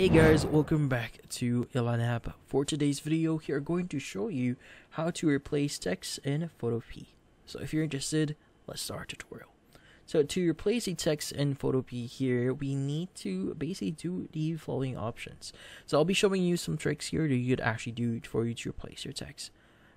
Hey guys, welcome back to Yalan APP. For today's video, we are going to show you how to replace text in Photopea. So if you're interested, let's start our tutorial. So to replace the text in Photopea here, we need to basically do the following options. So I'll be showing you some tricks here that you could actually do for you to replace your text.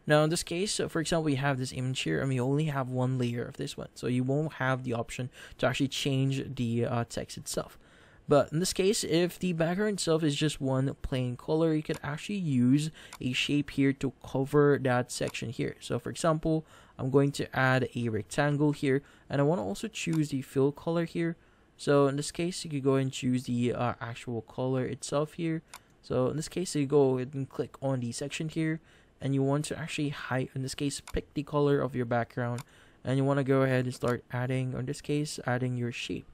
Now in this case, for example, we have this image here and we only have one layer of this one. So you won't have the option to actually change the uh, text itself. But in this case, if the background itself is just one plain color, you could actually use a shape here to cover that section here. So for example, I'm going to add a rectangle here, and I want to also choose the fill color here. So in this case, you could go and choose the uh, actual color itself here. So in this case, you go and click on the section here, and you want to actually hide, in this case, pick the color of your background, and you want to go ahead and start adding, or in this case, adding your shape.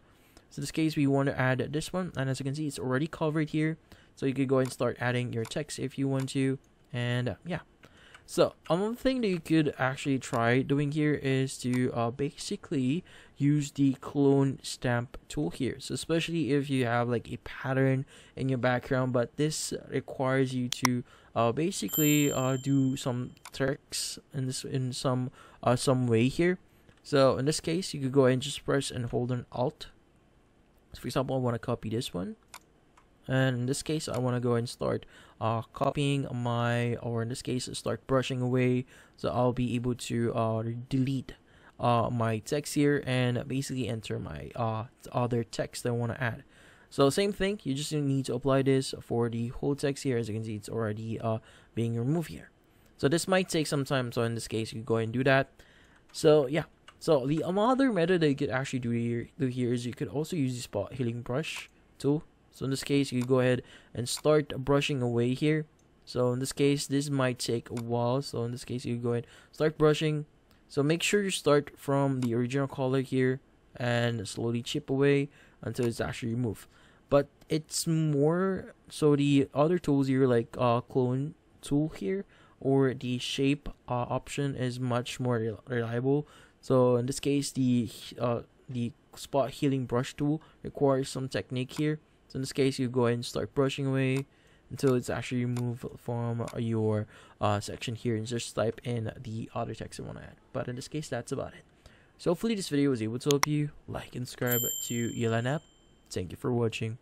So in this case, we want to add this one. And as you can see, it's already covered here. So you could go and start adding your text if you want to. And uh, yeah. So another thing that you could actually try doing here is to uh, basically use the clone stamp tool here. So especially if you have like a pattern in your background, but this requires you to uh, basically uh, do some tricks in this in some uh, some way here. So in this case, you could go and just press and hold an Alt so for example, I want to copy this one. And in this case, I want to go and start uh, copying my, or in this case, start brushing away. So I'll be able to uh, delete uh, my text here and basically enter my uh, other text that I want to add. So same thing, you just need to apply this for the whole text here. As you can see, it's already uh, being removed here. So this might take some time. So in this case, you go and do that. So yeah, so the other method that you could actually do here, do here is you could also use the spot healing brush tool. So in this case, you go ahead and start brushing away here. So in this case, this might take a while. So in this case, you go ahead start brushing. So make sure you start from the original color here and slowly chip away until it's actually removed. But it's more so the other tools here like uh clone tool here or the shape uh, option is much more reliable so in this case, the uh, the spot healing brush tool requires some technique here. So in this case, you go ahead and start brushing away until it's actually removed from your uh, section here and just type in the other text you want to add. But in this case, that's about it. So hopefully this video was able to help you. Like and subscribe to Yalan APP. Thank you for watching.